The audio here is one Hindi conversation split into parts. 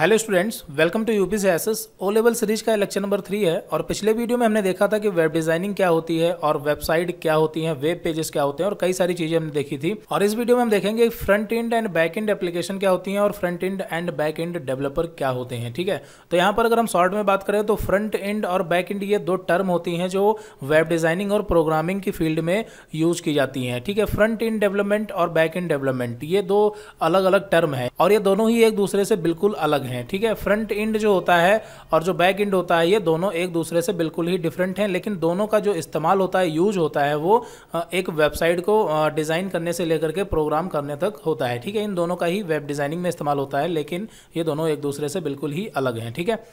Hello students welcome to UP से एस ओ लेवल सीरीज़ का लेक्चर नंबर थ्री है और पिछले वीडियो में हमने देखा था कि वेब डिज़ाइनिंग क्या होती है और वेबसाइट क्या होती है वेब पेजेस क्या होते हैं और कई सारी चीज़ें हमने देखी थी। और इस वीडियो में हम देखेंगे front end end back end application क्या होती है और front end end back end developer क्या होते हैं, ठीक है? तो यहाँ पर अगर हम शॉर्ट में बात करें तो फ्रंट एंड और बैक एंड ये दो टर्म होती हैं जो वेब डिज़ाइनिंग और प्रोग्रामिंग की फ़ील्ड में यूज़ की जाती है, ठीक है? फ्रंट एंड डेवलपमेंट और बैक एंड डेवलपमेंट ये दो अलग अलग टर्म है और ये दोनों ही एक दूसरे से बिल्कुल अलग हैं। ठीक है? फ्रंट फ्रंट इंड जो होता है और जो बैक इंड होता है, ये दोनों एक दूसरे से बिल्कुल ही डिफरेंट हैं, लेकिन दोनों का जो इस्तेमाल होता है यूज़ होता है, वो एक वेबसाइट को डिज़ाइन करने से लेकर के प्रोग्राम करने तक होता है, ठीक है? इन दोनों का ही वेब डिज़ाइनिंग में इस्तेमाल होता है, लेकिन ये दोनों एक दूसरे से बिल्कुल ही अलग हैं, ठीक है?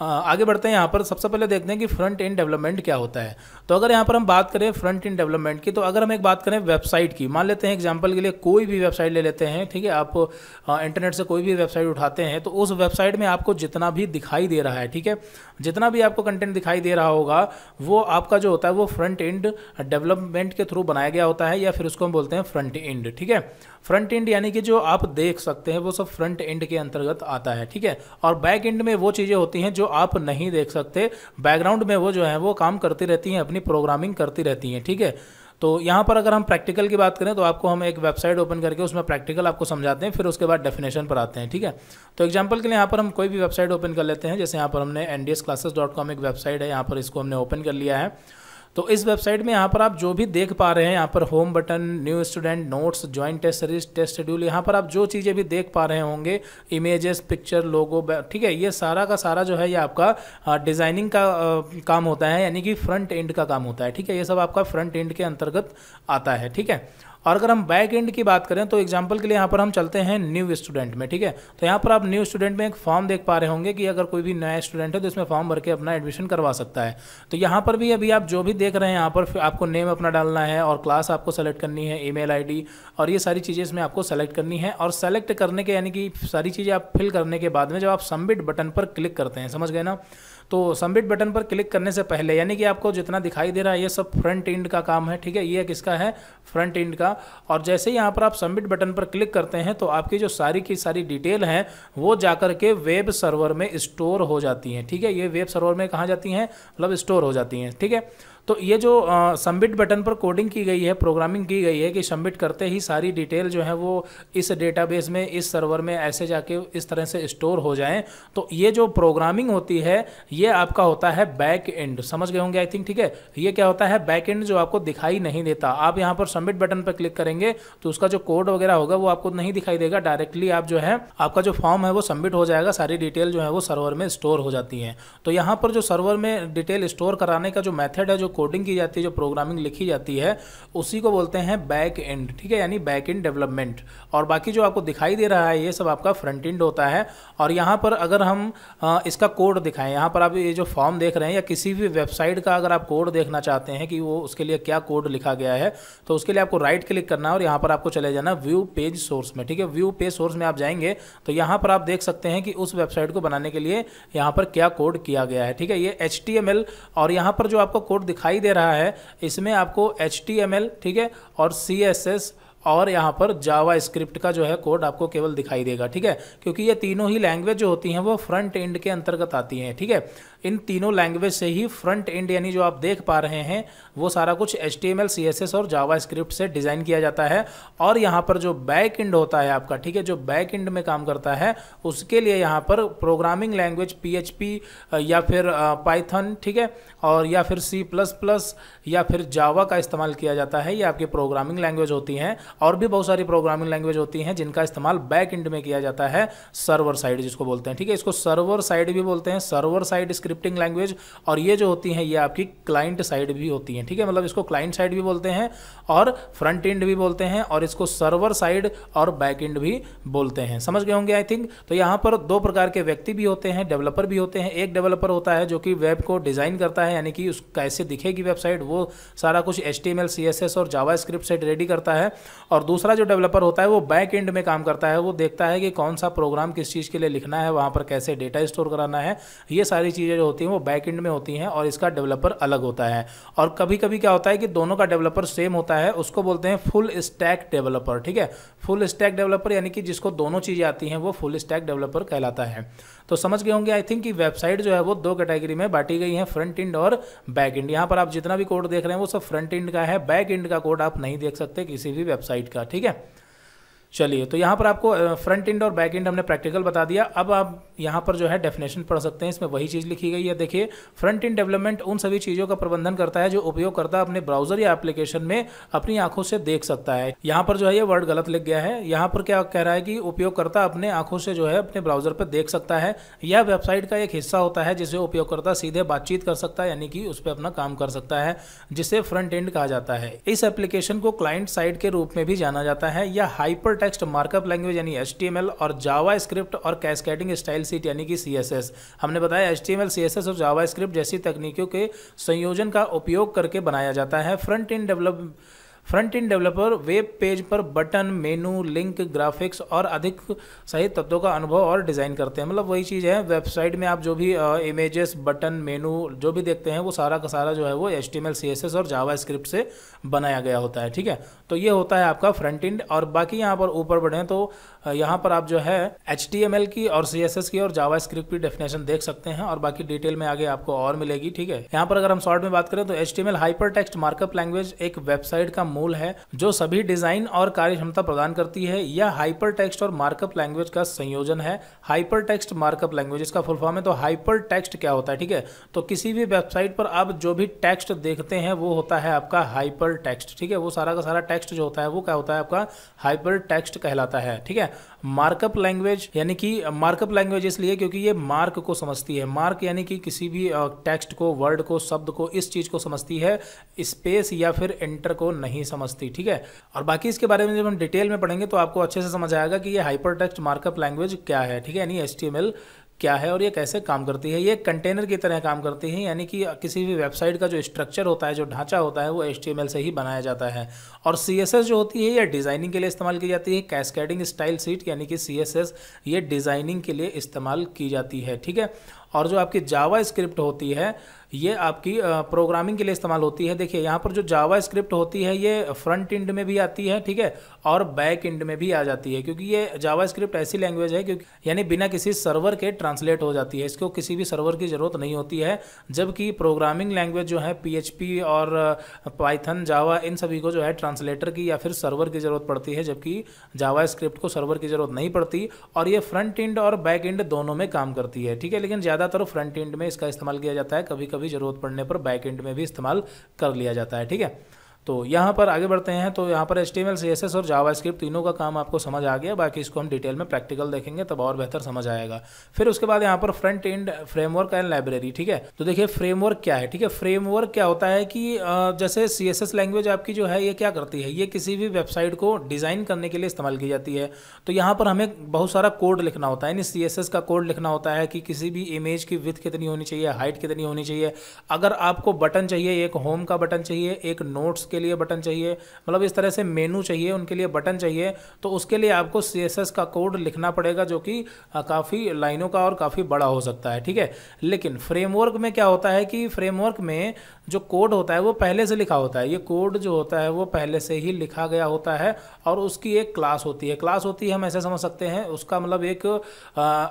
आगे बढ़ते हैं यहाँ पर। सबसे पहले देखते हैं कि फ्रंट एंड डेवलपमेंट क्या होता है। तो अगर यहाँ पर हम बात करें फ्रंट एंड डेवलपमेंट की तो अगर हम एक बात करें वेबसाइट की, मान लेते हैं एग्जांपल के लिए कोई भी वेबसाइट ले लेते हैं, ठीक है, आप इंटरनेट से कोई भी वेबसाइट उठाते हैं तो उस वेबसाइट में आपको जितना भी दिखाई दे रहा है, ठीक है, जितना भी आपको कंटेंट दिखाई दे रहा होगा, वो आपका जो होता है वो फ्रंट एंड डेवलपमेंट के थ्रू बनाया गया होता है, या फिर उसको हम बोलते हैं फ्रंट एंड ठीक है। फ्रंट एंड यानी कि जो आप देख सकते हैं, वो सब फ्रंट एंड के अंतर्गत आता है, ठीक है। और बैक एंड में वो चीज़ें होती हैं जो आप नहीं देख सकते बैकग्राउंड में वो जो है, वो काम करती रहती हैं, अपनी प्रोग्रामिंग करती रहती हैं, ठीक है? तो यहाँ पर अगर हम प्रैक्टिकल की बात करें तो आपको हम एक वेबसाइट ओपन करके उसमें प्रैक्टिकल आपको समझाते हैं, फिर उसके बाद डेफिनेशन पर आते हैं, ठीक है? तो एग्जांपल के लिए यहाँ पर हम कोई भी वेबसाइट ओपन कर लेते हैं, जैसे यहाँ पर हमने एन एक वेबसाइट है, यहाँ पर इसको हमने ओपन कर लिया है। तो इस वेबसाइट में यहाँ पर आप जो भी देख पा रहे हैं, यहाँ पर home button new student notes joint test series test schedule यहाँ पर आप जो चीज़ें भी देख पा रहे होंगे इमेजेस पिक्चर लोगो ठीक है, ये सारा का सारा जो है ये आपका डिज़ाइनिंग का काम होता है, यानी कि फ्रंट एंड का काम होता है, ठीक है, ये सब आपका फ्रंट एंड के अंतर्गत आता है, ठीक है। और अगर हम बैक एंड की बात करें तो एग्ज़ाम्पल के लिए यहाँ पर हम चलते हैं न्यू स्टूडेंट में, ठीक है? तो यहाँ पर आप न्यू स्टूडेंट में एक फॉर्म देख पा रहे होंगे कि अगर कोई भी नया स्टूडेंट है तो इसमें फॉर्म भर के अपना एडमिशन करवा सकता है। तो यहाँ पर भी अभी आप जो भी देख रहे हैं यहाँ पर आपको नेम अपना डालना है और क्लास आपको सेलेक्ट करनी है ई मेल और ये सारी चीज़ें इसमें आपको सेलेक्ट करनी है और सेलेक्ट करने के, यानी कि सारी चीज़ें आप फिल करने के बाद में जब आप सबमिट बटन पर क्लिक करते हैं, समझ गए ना? तो सबमिट बटन पर क्लिक करने से पहले, यानी कि आपको जितना दिखाई दे रहा है, ये सब फ्रंट एंड का काम है, ठीक है? ये किसका है? फ्रंट एंड का और जैसे ही यहाँ पर आप सबमिट बटन पर क्लिक करते हैं तो आपकी जो सारी की सारी डिटेल हैं, वो जाकर के वेब सर्वर में स्टोर हो जाती हैं। ठीक है? ये वेब सर्वर में कहाँ जाती हैं? मतलब स्टोर हो जाती हैं। ठीक है? तो ये जो सबमिट बटन पर कोडिंग की गई है प्रोग्रामिंग की गई है कि सबमिट करते ही सारी डिटेल जो है वो इस डेटाबेस में, इस सर्वर में ऐसे जाके इस तरह से स्टोर हो जाएँ। तो ये जो प्रोग्रामिंग होती है, ये आपका होता है बैक एंड समझ गए होंगे आई थिंक ठीक है? ये क्या होता है? बैक एंड जो आपको दिखाई नहीं देता। आप यहाँ पर सबमिट बटन पर क्लिक करेंगे तो उसका जो कोड वगैरह होगा वो आपको नहीं दिखाई देगा। डायरेक्टली आप जो है, आपका जो फॉर्म है वो सबमिट हो जाएगा, सारी डिटेल जो है वो सर्वर में स्टोर हो जाती है। तो यहाँ पर जो सर्वर में डिटेल स्टोर कराने का जो मैथड है, जो कोडिंग की जाती है, जो प्रोग्रामिंग लिखी जाती है, उसी को बोलते हैं बैक एंड ठीक है? यानी बैक एंड डेवलपमेंट और बाकी जो आपको दिखाई दे रहा है, ये सब आपका फ्रंट एंड होता है। और यहाँ पर अगर हम इसका कोड दिखाएँ, यहाँ पर आप ये जो फॉर्म देख रहे हैं, या किसी भी वेबसाइट का अगर आप कोड देखना चाहते हैं कि वो उसके लिए क्या कोड लिखा गया है तो उसके लिए आपको राइट क्लिक करना है और यहाँ पर आपको चले जाना व्यू पेज सोर्स में, ठीक है? व्यू पेज सोर्स में आप जाएँगे तो यहाँ पर आप देख सकते हैं कि उस वेबसाइट को बनाने के लिए यहाँ पर क्या कोड किया गया है, ठीक है? ये एच और यहाँ पर जो आपको कोड दिखाई दे रहा है। इसमें आपको एचटीएमएल ठीक है, और सीएसएस और यहाँ पर जावा स्क्रिप्ट का जो है कोड आपको केवल दिखाई देगा, ठीक है, क्योंकि ये तीनों ही लैंग्वेज जो होती हैं वो फ्रंट एंड के अंतर्गत आती हैं, ठीक है। इन तीनों लैंग्वेज से ही फ्रंट एंड यानी जो आप देख पा रहे हैं, वो सारा कुछ एच टी और जावा स्क्रिप्ट से डिज़ाइन किया जाता है। और यहाँ पर जो बैक एंड होता है आपका, ठीक है, जो बैक एंड में काम करता है, उसके लिए यहाँ पर प्रोग्रामिंग लैंग्वेज पीएचपी या फिर पाइथन ठीक है, और या फिर सी प्लस प्लस या फिर जावा का इस्तेमाल किया जाता है। ये आपकी प्रोग्रामिंग लैंग्वेज होती हैं, और भी बहुत सारी प्रोग्रामिंग लैंग्वेज होती हैं, जिनका इस्तेमाल बैक एंड में किया जाता है सर्वर साइड जिसको बोलते हैं, ठीक है। इसको सर्वर साइड भी बोलते हैं सर्वर साइड स्क्रिप्टिंग लैंग्वेज और ये जो होती हैं, ये आपकी क्लाइंट साइड भी होती हैं, ठीक है? मतलब इसको क्लाइंट साइड भी बोलते हैं और फ्रंट एंड भी बोलते हैं और इसको सर्वर साइड और बैक एंड भी बोलते हैं। समझ गए होंगे आई थिंक तो यहाँ पर दो प्रकार के व्यक्ति भी होते हैं डेवलपर भी होते हैं। एक डेवलपर होता है जो कि वेब को डिज़ाइन करता है, यानी कि उस कैसे दिखेगी वेबसाइट वो सारा कुछ एच टी और जावा स्क्रिप्ट सेट रेडी करता है। और दूसरा जो डेवलपर होता है, वो बैक एंड में काम करता है, वो देखता है कि कौन सा प्रोग्राम किस चीज़ के लिए लिखना है, वहाँ पर कैसे डेटा स्टोर कराना है। ये सारी चीज़ें जो होती हैं वो बैक एंड में होती हैं और इसका डेवलपर अलग होता है। और कभी कभी क्या होता है कि दोनों का डेवलपर सेम होता है, उसको बोलते हैं फुल स्टैक डेवलपर ठीक है? फुल स्टैक डेवलपर यानी कि जिसको दोनों चीज़ें आती हैं, वो फुल स्टैक डेवलपर कहलाता है। तो समझ गए होंगे आई थिंक कि वेबसाइट जो है वो दो कैटेगरी में बांटी गई है फ्रंट इंड और बैक इंड यहाँ पर आप जितना भी कोड देख रहे हैं, वो सब फ्रंट इंड का है बैक इंड का कोड आप नहीं देख सकते किसी भी वेबसाइट का, ठीक है? चलिए तो यहाँ पर आपको फ्रंट इंड और बैक इंड हमने प्रैक्टिकल बता दिया। अब आप यहाँ पर जो है डेफिनेशन पढ़ सकते हैं। इसमें वही चीज़ लिखी गई है। देखिए फ्रंट इंड डेवलपमेंट उन सभी चीज़ों का प्रबंधन करता है जो उपयोगकर्ता अपने ब्राउज़र या एप्लीकेशन में अपनी आँखों से देख सकता है। यहाँ पर जो है ये वर्ड गलत लिख गया है। यहाँ पर क्या कह रहा है कि उपयोगकर्ता अपने आँखों से जो है अपने ब्राउज़र पर देख सकता है यह वेबसाइट का एक हिस्सा होता है जिसे उपयोगकर्ता सीधे बातचीत कर सकता है, यानी कि उस पर अपना काम कर सकता है, जिसे फ्रंट एंड कहा जाता है। इस एप्लीकेशन को क्लाइंट साइड के रूप में भी जाना जाता है या हाइपर टेक्स्ट मार्कअप लैंग्वेज यानी एच और जावा स्क्रिप्ट और कैसकेटिंग स्टाइल सीट यानी कि सीएसएस हमने बताया एच टी और जावा स्क्रिप्ट जैसी तकनीकों के संयोजन का उपयोग करके बनाया जाता है। Front end develop front end developer web page पर बटन मेनू लिंक ग्राफिक्स और अधिक सही तत्वों का अनुभव और डिज़ाइन करते हैं। मतलब वही चीज़ है वेबसाइट में आप जो भी इमेजेस बटन मेनू जो भी देखते हैं, वो सारा का सारा जो है वो एच टी और जावा से बनाया गया होता है, ठीक है? तो ये होता है आपका फ्रंट इंड और बाकी यहाँ पर ऊपर बढ़ें तो यहाँ पर आप जो है एच की और सीएसएस की और जावा स्क्रिप्ट की डेफिनेशन देख सकते हैं और बाकी डिटेल में आगे आपको और मिलेगी, ठीक है? यहाँ पर अगर हम शॉर्ट में बात करें तो H T hyper text markup language एक वेबसाइट का मूल है, जो सभी डिज़ाइन और कार्य क्षमता प्रदान करती है। यह हाइपर टेक्स्ट और मार्कअप लैंग्वेज का संयोजन है। हाइपर टेक्स्ट मार्कअप लैंग्वेज इसका फुल फॉर्म है तो हाइपर टेक्स्ट क्या होता है, ठीक है? तो किसी भी वेबसाइट पर आप जो भी टेक्स्ट देखते हैं, वो होता है आपका हाइपर टेक्स्ट ठीक है? वो सारा का सारा टेक्स्ट जो होता है, वो क्या होता है आपका? हाइपर टेक्स्ट कहलाता है, ठीक है? मार्कअप लैंग्वेज यानी कि मार्कअप लैंग्वेज इसलिए क्योंकि ये मार्क को समझती है। मार्क यानी कि किसी भी टेक्स्ट को वर्ड को, शब्द को, इस चीज़ को समझती है स्पेस या फिर एंटर को नहीं समझती, ठीक है? और बाकी इसके बारे में जब हम डिटेल में पढ़ेंगे तो आपको अच्छे से समझ आएगा कि ये हाइपर टेक्स्ट मार्कअप लैंग्वेज क्या है, ठीक है? यानी एच क्या है और ये कैसे काम करती है? ये कंटेनर की तरह काम करती है, यानी कि किसी भी वेबसाइट का जो स्ट्रक्चर होता है, जो ढांचा होता है, वो एच से ही बनाया जाता है। और सी जो होती है, ये डिज़ाइनिंग के लिए इस्तेमाल की जाती है कैस्केडिंग स्टाइल सीट यानी कि सी ये डिज़ाइनिंग के लिए इस्तेमाल की जाती है, ठीक है? और जो आपकी जावा स्क्रिप्ट होती है ये आपकी प्रोग्रामिंग के लिए इस्तेमाल होती है। देखिए, यहाँ पर जो जावा स्क्रिप्ट होती है, ये फ्रंट इंड में भी आती है, ठीक है, और बैक इंड में भी आ जाती है, क्योंकि ये जावा स्क्रिप्ट ऐसी लैंग्वेज है, क्योंकि यानी बिना किसी सर्वर के ट्रांसलेट हो जाती है। इसको किसी भी सर्वर की ज़रूरत नहीं होती है, जबकि प्रोग्रामिंग लैंग्वेज जो है PHP और पाइथन जावा इन सभी को जो है ट्रांसलेटर की या फिर सर्वर की ज़रूरत पड़ती है, जबकि जावा स्क्रिप्ट को सर्वर की ज़रूरत नहीं पड़ती, और ये फ्रंट इंड और बैक इंड दोनों में काम करती है, ठीक है। लेकिन ज़्यादातर फ्रंट इंड में इसका इस्तेमाल किया जाता है कभी कभी ज़रूरत पड़ने पर बैक एंड में भी इस्तेमाल कर लिया जाता है, ठीक है? तो यहाँ पर आगे बढ़ते हैं तो यहाँ पर एच टी एम और जावा तीनों का काम आपको समझ आ गया, बाकी इसको हम डिटेल में प्रैक्टिकल देखेंगे, तब और बेहतर समझ आएगा। फिर उसके बाद यहाँ पर front end framework and library ठीक है? तो देखिए फ्रेमवर्क क्या है, ठीक है? फ्रेमवर्क क्या होता है कि जैसे CSS लैंग्वेज आपकी जो है, ये क्या करती है? ये किसी भी वेबसाइट को डिज़ाइन करने के लिए इस्तेमाल की जाती है। तो यहाँ पर हमें बहुत सारा कोड लिखना होता है, यानी सी का कोड लिखना होता है कि किसी भी इमेज की विथ कितनी होनी चाहिए हाइट कितनी होनी चाहिए। अगर आपको बटन चाहिए, एक होम का बटन चाहिए, एक नोट्स के लिए बटन चाहिए मतलब इस तरह से मेनू चाहिए, उनके लिए बटन चाहिए तो उसके लिए आपको सीएसएस का कोड लिखना पड़ेगा, जो कि काफ़ी लाइनों का और काफ़ी बड़ा हो सकता है, ठीक है? लेकिन फ्रेमवर्क में क्या होता है कि फ्रेमवर्क में जो कोड होता है, वो पहले से लिखा होता है। ये कोड जो होता है, वो पहले से ही लिखा गया होता है और उसकी एक क्लास होती है। क्लास होती है, हम ऐसे समझ सकते हैं, उसका मतलब एक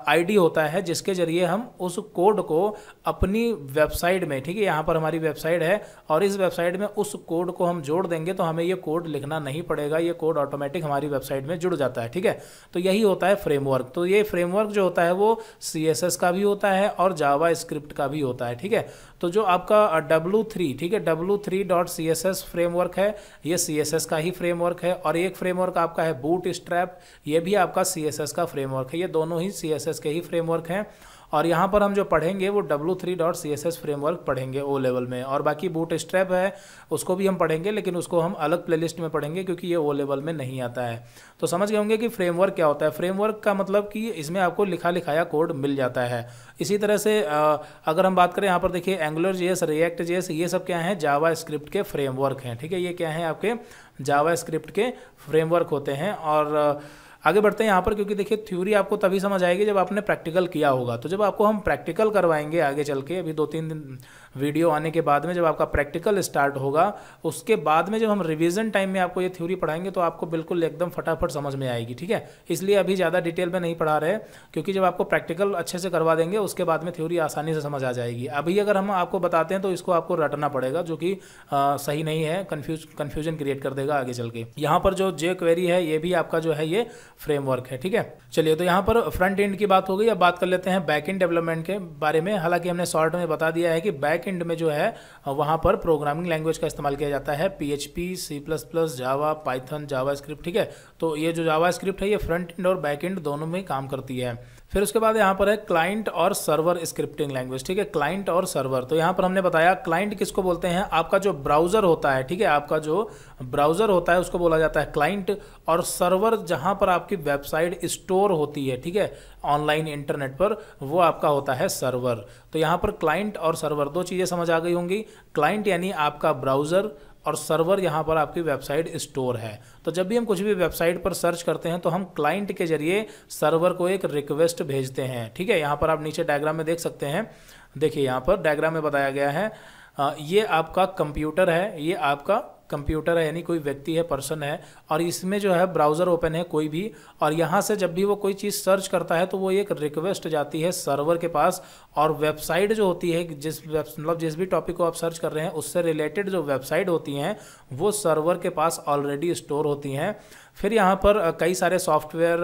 आईडी होता है, जिसके ज़रिए हम उस कोड को अपनी वेबसाइट में, ठीक है, यहाँ पर हमारी वेबसाइट है और इस वेबसाइट में उस कोड को जोड़ देंगे तो हमें ये कोड लिखना नहीं पड़ेगा, ये कोड ऑटोमेटिक हमारी वेबसाइट में जुड़ जाता है, ठीक है? तो यही होता है फ्रेमवर्क तो ये फ्रेमवर्क जो होता है वो सीएसएस का भी होता है और जावा का भी होता है, ठीक है? तो जो आपका डब्लू ठीक है? डब्लू फ्रेमवर्क है, ये सी का ही फ्रेमवर्क है और एक फ्रेमवर्क आपका है बूट स्ट्रैप ये भी आपका सी एस एस का फ्रेमवर्क है, ये दोनों ही सी एस एस के ही फ्रेमवर्क हैं। और यहाँ पर हम जो पढ़ेंगे वो W three dot C S S framework पढ़ेंगे ओ लेवल में। और बाकी बूट स्ट्रैप है, उसको भी हम पढ़ेंगे, लेकिन उसको हम अलग प्लेलिस्ट में पढ़ेंगे क्योंकि ये ओ लेवल में नहीं आता है। तो समझ गए होंगे कि फ्रेमवर्क क्या होता है। फ्रेमवर्क का मतलब कि इसमें आपको लिखा लिखाया कोड मिल जाता है। इसी तरह से अगर हम बात करें यहाँ पर देखिए एंगुलर जेएस रिएक्ट जेएस ये सब क्या है? जावा स्क्रिप्ट के फ्रेमवर्क हैं। ठीक है? ये क्या है? आपके जावा स्क्रिप्ट के फ्रेमवर्क होते हैं। और आगे बढ़ते हैं यहाँ पर, क्योंकि देखिए थ्योरी आपको तभी समझ आएगी जब आपने प्रैक्टिकल किया होगा। तो जब आपको हम प्रैक्टिकल करवाएँगे आगे चल के, अभी दो तीन दिन वीडियो आने के बाद में जब आपका प्रैक्टिकल स्टार्ट होगा, उसके बाद में जब हम रिविजन टाइम में आपको ये थ्योरी पढ़ाएँगे तो आपको बिल्कुल एकदम फटाफट समझ में आएगी, ठीक है? इसलिए अभी ज़्यादा डिटेल में नहीं पढ़ा रहे, क्योंकि जब आपको प्रैक्टिकल अच्छे से करवा देंगे, उसके बाद में थ्योरी आसानी से समझ आ जाएगी। अभी अगर हम आपको बताते हैं तो इसको आपको रटना पड़ेगा, जो कि सही नहीं है कन्फ्यूज़ कन्फ्यूज़न क्रिएट कर देगा आगे चल के। यहाँ पर जो जे क्वेरी है, ये भी आपका जो है, ये फ्रेमवर्क है, ठीक है? चलिए तो यहाँ पर फ्रंट एंड की बात हो गई, अब बात कर लेते हैं बैक एंड डेवलपमेंट के बारे में। हालाँकि हमने शॉर्ट में बता दिया है कि बैक एंड में जो है, वहाँ पर प्रोग्रामिंग लैंग्वेज का इस्तेमाल किया जाता है। P H P C plus plus Java Python JavaScript ठीक है? तो ये जो जावा स्क्रिप्ट है, ये फ्रंट एंड और बैक एंड दोनों में काम करती है। फिर उसके बाद यहाँ पर है क्लाइंट और सर्वर स्क्रिप्टिंग लैंग्वेज ठीक है? क्लाइंट और सर्वर तो यहाँ पर हमने बताया क्लाइंट किसको बोलते हैं? आपका जो ब्राउज़र होता है, ठीक है? आपका जो ब्राउज़र होता है, उसको बोला जाता है क्लाइंट और सर्वर जहाँ पर आपकी वेबसाइट स्टोर होती है, ठीक है? ऑनलाइन इंटरनेट पर, वो आपका होता है सर्वर तो यहाँ पर क्लाइंट और सर्वर दो चीज़ें समझ आ गई होंगी। क्लाइंट यानी आपका ब्राउज़र और सर्वर यहाँ पर आपकी वेबसाइट स्टोर है। तो जब भी हम कुछ भी वेबसाइट पर सर्च करते हैं तो हम क्लाइंट के ज़रिए सर्वर को एक रिक्वेस्ट भेजते हैं। ठीक है, यहाँ पर आप नीचे डायग्राम में देख सकते हैं। देखिए, यहाँ पर डायग्राम में बताया गया है। ये आपका कंप्यूटर है, ये आपका कंप्यूटर है, यानी कोई व्यक्ति है पर्सन है, और इसमें जो है ब्राउज़र ओपन है, कोई भी, और यहाँ से जब भी वो कोई चीज़ सर्च करता है तो वो एक रिक्वेस्ट जाती है सर्वर के पास, और वेबसाइट जो होती है, जिस मतलब जिस भी टॉपिक को आप सर्च कर रहे हैं, उससे रिलेटेड जो वेबसाइट होती हैं, वो सर्वर के पास ऑलरेडी स्टोर होती हैं। फिर यहाँ पर कई सारे सॉफ्टवेयर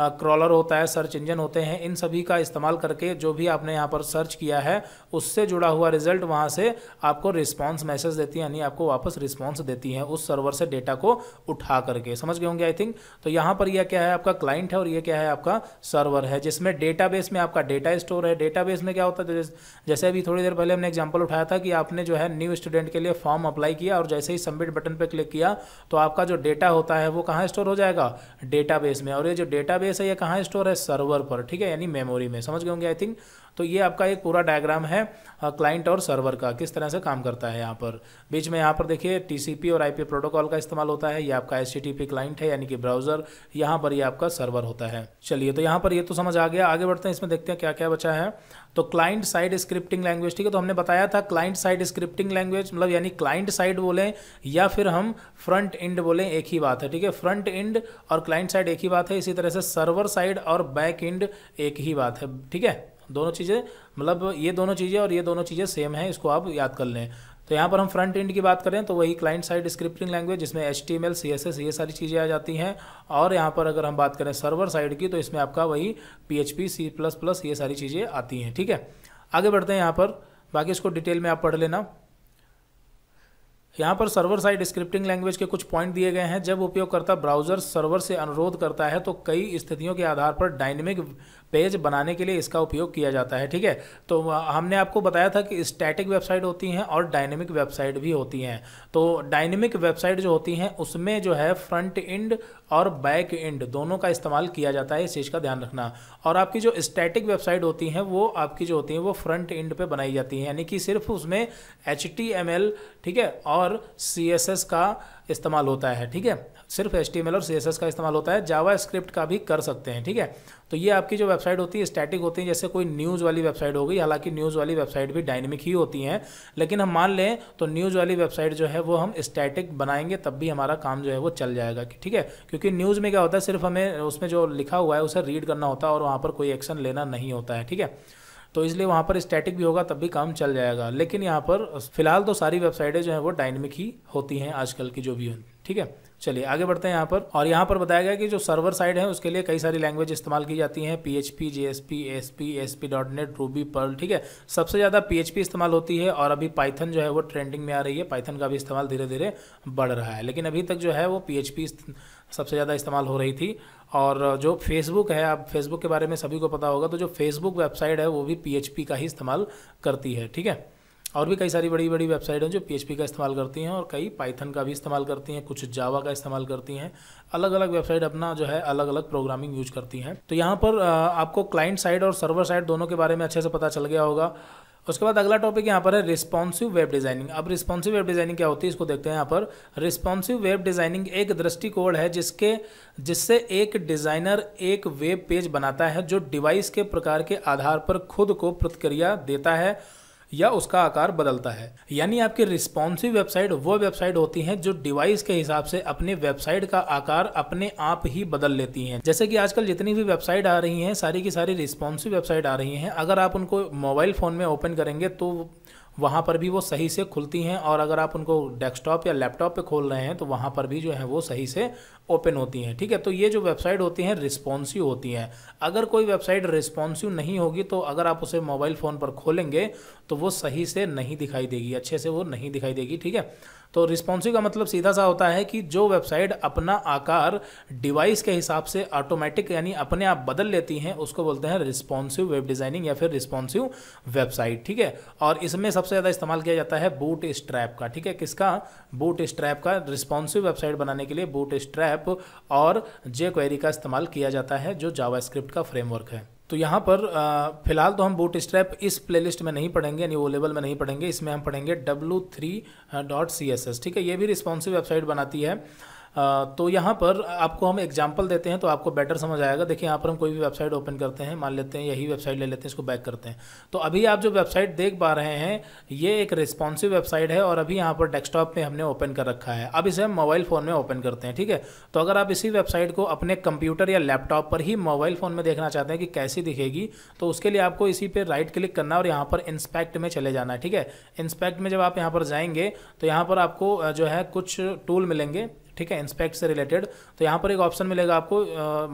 क्रॉलर होता है सर्च इंजन होते हैं, इन सभी का इस्तेमाल करके जो भी आपने यहाँ पर सर्च किया है, उससे जुड़ा हुआ रिज़ल्ट वहाँ से आपको रिस्पॉन्स मैसेज देती है, यानी आपको वापस रिस्पॉन्स देती है उस सर्वर से डेटा को उठा करके। समझ गए होंगे आई थिंक तो यहाँ पर यह क्या है, आपका क्लाइंट है और ये क्या है, आपका सर्वर है, जिसमें डेटाबेस में आपका डेटा स्टोर है। डेटाबेस में क्या होता है जैसे अभी थोड़ी देर पहले हमने एग्ज़ाम्पल उठाया था कि आपने जो है न्यू स्टूडेंट के लिए फॉर्म अप्लाई किया और जैसे ही सबमिट बटन पर क्लिक किया तो आपका जो डेटा होता है वो कहाँ स्टोर हो जाएगा डेटाबेस में। और ये जो डेटाबेस है, ये कहाँ स्टोर है? सर्वर पर, ठीक है? यानी मेमोरी में। समझ गए होंगे आई थिंक तो ये आपका एक पूरा डायग्राम है क्लाइंट और सर्वर का, किस तरह से काम करता है यहाँ पर। बीच में यहाँ पर देखिए टीसीपी और आईपी प्रोटोकॉल का इस्तेमाल होता है, ये आपका एच क्लाइंट है, यानी कि ब्राउज़र यहाँ पर ये आपका सर्वर होता है। चलिए तो यहाँ पर ये तो समझ आ गया, आगे बढ़ते हैं, इसमें देखते हैं क्या क्या बचा है। तो क्लाइंट साइड स्क्रिप्टिंग लैंग्वेज ठीक है तो हमने बताया था क्लाइंट साइड स्क्रिप्टिंग लैंग्वेज मतलब यानी क्लाइंट साइड बोलें, या फिर हम फ्रंट इंड बोलें, एक ही बात है, ठीक है। फ्रंट इंड और क्लाइंट साइड एक ही बात है, इसी तरह से सर्वर साइड और बैक इंड एक ही बात है, ठीक है। दोनों चीज़ें मतलब ये दोनों चीज़ें और ये दोनों चीज़ें सेम हैं, इसको आप याद कर लें। तो यहाँ पर हम फ्रंट एंड की बात करें तो वही क्लाइंट साइड स्क्रिप्टिंग लैंग्वेज जिसमें एच टी एम ये सारी चीज़ें आ जाती हैं। और यहाँ पर अगर हम बात करें सर्वर साइड की तो इसमें आपका वही P H P C plus plus ये सारी चीज़ें आती हैं, ठीक है? आगे बढ़ते हैं यहाँ पर, बाकी इसको डिटेल में आप पढ़ लेना। यहाँ पर सर्वर साइड स्क्रिप्टिंग लैंग्वेज के कुछ पॉइंट दिए गए हैं। जब उपयोगकर्ता ब्राउज़र सर्वर से अनुरोध करता है तो कई स्थितियों के आधार पर डायनेमिक पेज बनाने के लिए इसका उपयोग किया जाता है, ठीक है? तो हमने आपको बताया था कि स्टैटिक वेबसाइट होती हैं और डायनेमिक वेबसाइट भी होती हैं। तो डायनेमिक वेबसाइट जो होती हैं, उसमें जो है फ्रंट इंड और बैक इंड दोनों का इस्तेमाल किया जाता है, इस चीज़ का ध्यान रखना। और आपकी जो स्टैटिक वेबसाइट होती हैं, वो आपकी जो होती हैं, वो फ्रंट इंड पे बनाई जाती हैं। यानी कि सिर्फ़ उसमें एचटीएमएल ठीक है? और सीएसएस का इस्तेमाल होता है, ठीक है? सिर्फ़ एच और सीएसएस का इस्तेमाल होता है जावा स्क्रिप्ट का भी कर सकते हैं, ठीक है? तो ये आपकी जो वेबसाइट होती है स्टैटिक होती है, जैसे कोई न्यूज़ वाली वेबसाइट हो गई, हालाँकि न्यूज़ वाली वेबसाइट भी डायनेमिक ही होती हैं, लेकिन हम मान लें तो न्यूज़ वाली वेबसाइट जो है, वो हम स्टैटिक बनाएँगे, तब भी हमारा काम जो है, वो चल जाएगा, ठीक है? क्योंकि न्यूज़ में क्या होता है, सिर्फ़ हमें उसमें जो लिखा हुआ है, उसे रीड करना होता है, और वहाँ पर कोई एक्शन लेना नहीं होता है, ठीक है? तो इसलिए वहाँ पर स्टैटिक भी होगा, तब भी काम चल जाएगा, लेकिन यहाँ पर, फ़िलहाल तो सारी वेबसाइटें जो हैं, वो डायनेमिक ही होती हैं, आजकल की जो भी ठीक है? चलिए, आगे बढ़ते हैं यहाँ पर। और यहाँ पर बताया गया कि जो सर्वर साइड है, उसके लिए कई सारी लैंग्वेज इस्तेमाल की जाती हैं। P H P J S P S P S P dot net Ruby Perl ठीक है? सबसे ज़्यादा पी एच पी इस्तेमाल होती है और अभी पाइथन जो है, वो ट्रेंडिंग में आ रही है। पाइथन का भी इस्तेमाल धीरे धीरे बढ़ रहा है। लेकिन अभी तक जो है, वो पी एच पी सबसे ज़्यादा इस्तेमाल हो रही थी। और जो फेसबुक है अब फेसबुक के बारे में सभी को पता होगा तो जो फेसबुक वेबसाइट है, वो भी पी एच पी का ही इस्तेमाल करती है, ठीक है? और भी कई सारी बड़ी बड़ी वेबसाइट हैं जो PHP का इस्तेमाल करती हैं और कई पाइथन का भी इस्तेमाल करती हैं, कुछ जावा का इस्तेमाल करती हैं। अलग अलग वेबसाइट अपना जो है अलग अलग प्रोग्रामिंग यूज़ करती हैं। तो यहाँ पर आपको क्लाइंट साइड और सर्वर साइड दोनों के बारे में अच्छे से पता चल गया होगा। उसके बाद अगला टॉपिक यहाँ पर है रिस्पॉन्सिव वेब डिज़ाइनिंग अब रिस्पॉन्सिव वेब डिज़ाइनिंग क्या होती है, इसको देखते हैं यहाँ पर। रिस्पॉन्सिव वेब डिज़ाइनिंग एक दृष्टिकोण है जिसके, जिससे एक डिज़ाइनर एक वेब पेज बनाता है जो डिवाइस के प्रकार के आधार पर खुद को प्रतिक्रिया देता है। या उसका आकार बदलता है। यानी आपकी रिस्पॉन्सिव वेबसाइट वो वेबसाइट होती हैं जो डिवाइस के हिसाब से अपने वेबसाइट का आकार अपने आप ही बदल लेती हैं। जैसे कि आजकल जितनी भी वेबसाइट आ रही हैं, सारी की सारी रिस्पॉन्सिव वेबसाइट आ रही हैं। अगर आप उनको मोबाइल फ़ोन में ओपन करेंगे तो वहाँ पर भी वो सही से खुलती हैं और अगर आप उनको डेस्कटॉप या लैपटॉप पे खोल रहे हैं तो वहाँ पर भी जो है वो सही से ओपन होती हैं, ठीक है? तो ये जो वेबसाइट होती हैं, रिस्पॉन्सिव होती हैं। अगर कोई वेबसाइट रिस्पॉन्सिव नहीं होगी तो अगर आप उसे मोबाइल फ़ोन पर खोलेंगे तो वो सही से नहीं दिखाई देगी, अच्छे से वो नहीं दिखाई देगी, ठीक है? तो रिस्पॉन्सिव का मतलब सीधा सा होता है कि जो वेबसाइट अपना आकार डिवाइस के हिसाब से ऑटोमेटिक यानी अपने आप बदल लेती हैं, उसको बोलते हैं रिस्पॉन्सिव वेब डिज़ाइनिंग या फिर रिस्पॉन्सिव वेबसाइट, ठीक है? और इसमें सबसे ज़्यादा इस्तेमाल किया जाता है बूट स्ट्रैप का, ठीक है? किसका? बूट स्ट्रैप का, रिस्पॉन्सिव वेबसाइट बनाने के लिए बूट स्ट्रैप और जे क्वेरी का इस्तेमाल किया जाता है, जो जावा का फ्रेमवर्क है। तो यहाँ पर फ़िलहाल तो हम बूट स्ट्रैप इस प्लेलिस्ट में नहीं पढ़ेंगे, यानी वो लेवल में नहीं पढ़ेंगे। इसमें हम पढ़ेंगे W three dot C S S ठीक है? ये भी रिस्पॉन्सिव वेबसाइट बनाती है। तो यहाँ पर आपको हम एग्ज़ाम्पल देते हैं तो आपको बेटर समझ आएगा। देखिए, यहाँ पर हम कोई भी वेबसाइट ओपन करते हैं, मान लेते हैं यही वेबसाइट ले लेते हैं, इसको बैक करते हैं। तो अभी आप जो वेबसाइट देख पा रहे हैं, ये एक रिस्पॉन्सिव वेबसाइट है और अभी यहाँ पर डेस्कटॉप में हमने ओपन कर रखा है। अब इसे हम मोबाइल फ़ोन में ओपन करते हैं, ठीक है? तो अगर आप इसी वेबसाइट को अपने कंप्यूटर या लैपटॉप पर ही मोबाइल फ़ोन में देखना चाहते हैं कि कैसी दिखेगी तो उसके लिए आपको इसी पर राइट क्लिक करना और यहाँ पर इंस्पेक्ट में चले जाना है, ठीक है? इंस्पेक्ट में जब आप यहाँ पर जाएँगे तो यहाँ पर आपको जो है कुछ टूल मिलेंगे। ठीक है इंस्पेक्ट से रिलेटेड तो यहाँ पर एक ऑप्शन मिलेगा आपको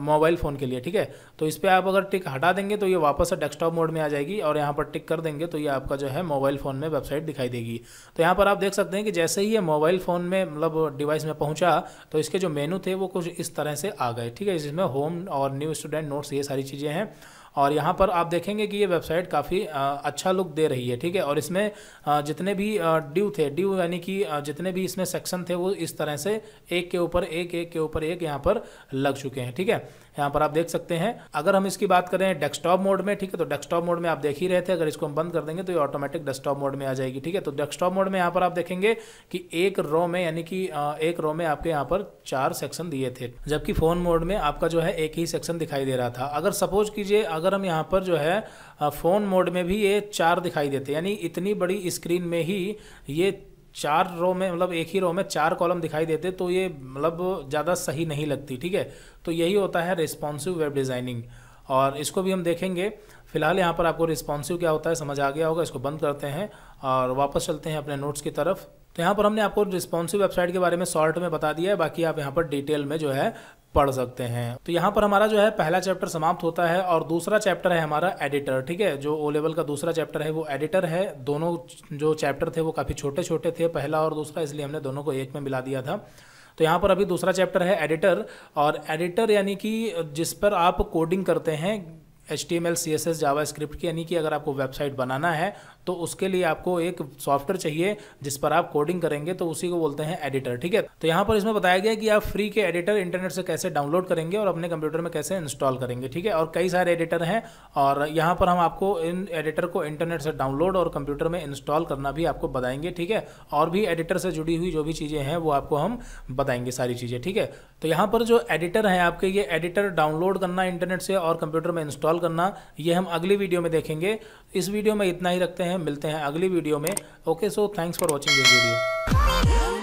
मोबाइल फ़ोन के लिए, ठीक है? तो इस पर आप अगर टिक हटा देंगे तो ये वापस से डेस्कटॉप मोड में आ जाएगी और यहाँ पर टिक कर देंगे तो ये आपका जो है मोबाइल फ़ोन में वेबसाइट दिखाई देगी। तो यहाँ पर आप देख सकते हैं कि जैसे ही ये मोबाइल फ़ोन में मतलब डिवाइस में पहुँचा तो इसके जो मेनू थे, वो कुछ इस तरह से आ गए, ठीक है? इसमें होम और न्यू स्टूडेंट नोट्स ये सारी चीज़ें हैं। और यहाँ पर आप देखेंगे कि ये वेबसाइट काफ़ी अच्छा लुक दे रही है, ठीक है? और इसमें जितने भी ड्यू थे, ड्यू यानी कि जितने भी इसमें सेक्शन थे, वो इस तरह से एक के ऊपर एक एक के ऊपर एक यहाँ पर लग चुके हैं, ठीक है? यहाँ पर आप देख सकते हैं। अगर हम इसकी बात करें डेस्कटॉप मोड में, ठीक है तो डेस्कटॉप मोड में आप देख ही रहे थे, अगर इसको हम बंद कर देंगे तो ये ऑटोमेटिक डेस्कटॉप मोड में आ जाएगी, ठीक है। तो डेस्कटॉप मोड में यहाँ पर आप देखेंगे कि एक रो में, यानी कि एक रो में आपके यहाँ पर चार सेक्शन दिए थे, जबकि फ़ोन मोड में आपका जो है एक ही सेक्शन दिखाई दे रहा था। अगर सपोज़ कीजिए, अगर हम यहाँ पर जो है फ़ोन मोड में भी ये चार दिखाई देते, यानी इतनी बड़ी स्क्रीन में ही ये चार रो में मतलब एक ही रो में चार कॉलम दिखाई देते तो ये मतलब ज़्यादा सही नहीं लगती, ठीक है? तो यही होता है रिस्पॉन्सिव वेब डिज़ाइनिंग और इसको भी हम देखेंगे। फ़िलहाल यहाँ पर आपको रिस्पॉन्सिव क्या होता है, समझ आ गया होगा, इसको बंद करते हैं और वापस चलते हैं अपने नोट्स की तरफ़। तो यहाँ पर हमने आपको रिस्पॉन्सिव वेबसाइट के बारे में शॉर्ट में बता दिया है, बाकी आप यहाँ पर डिटेल में जो है पढ़ सकते हैं। तो यहाँ पर हमारा जो है पहला चैप्टर समाप्त होता है और दूसरा चैप्टर है हमारा एडिटर ठीक है? जो ओ लेवल का दूसरा चैप्टर है वो एडिटर है। दोनों जो चैप्टर थे वो काफ़ी छोटे छोटे थे, पहला और दूसरा, इसलिए हमने दोनों को एक में मिला दिया था। तो यहाँ पर अभी दूसरा चैप्टर है एडिटर और एडिटर यानी कि जिस पर आप कोडिंग करते हैं H T M L C S S JavaScript की, यानी कि अगर आपको वेबसाइट बनाना है तो उसके लिए आपको एक सॉफ्टवेयर चाहिए, जिस पर आप कोडिंग करेंगे तो उसी को बोलते हैं एडिटर ठीक है? तो यहाँ पर इसमें बताया गया कि आप फ्री के एडिटर इंटरनेट से कैसे डाउनलोड करेंगे और अपने कंप्यूटर में कैसे इंस्टॉल करेंगे, ठीक है? और कई सारे एडिटर हैं, और यहाँ पर हम आपको इन एडिटर को इंटरनेट से डाउनलोड और कंप्यूटर में इंस्टॉल करना भी आपको बताएँगे, ठीक है? और भी एडिटर से जुड़ी हुई जो भी चीज़ें हैं, वो आपको हम बताएँगे सारी चीज़ें, ठीक है? तो यहाँ पर जो एडिटर हैं आपके, ये एडिटर डाउनलोड करना इंटरनेट से और कंप्यूटर में इंस्टॉल करना, ये हम अगली वीडियो में देखेंगे। इस वीडियो में इतना ही रखते हैं, मिलते हैं अगली वीडियो में। Okay so thanks for watching this video